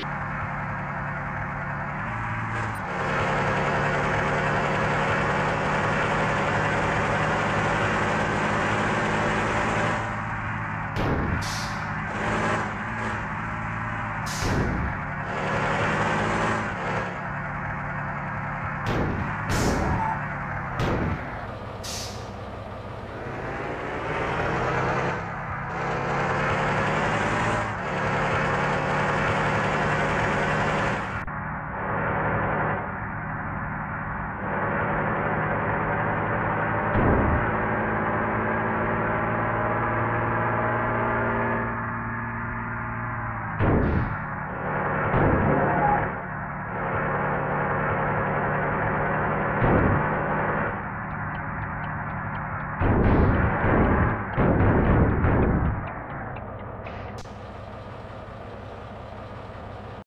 you.